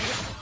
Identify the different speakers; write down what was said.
Speaker 1: Urubuga. Urubuga.